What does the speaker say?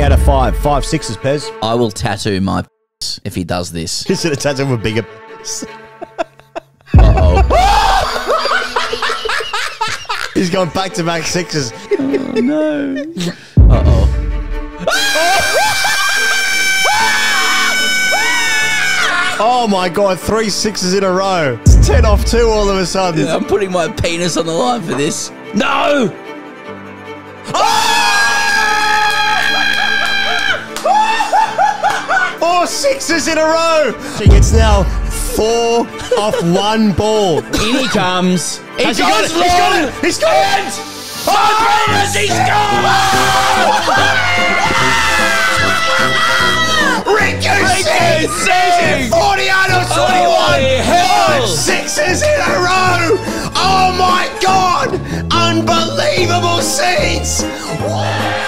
Out of five. Five sixes, Pez. I will tattoo my if he does this. He's going to tattoo him with bigger. Uh-oh. He's going back to back sixes. Oh, no. Uh-oh. Oh my god, three sixes in a row. It's 10 off two all of a sudden. I'm putting my penis on the line for this. No! Four sixes in a row. It's now four off one ball. In he comes. He Has goes he got it? He's long. got it. He's got it. Oh, Penis, he Rinku Singh! 40 out of 21! Holy hell! Five sixes in a row! Oh my god! Unbelievable scenes!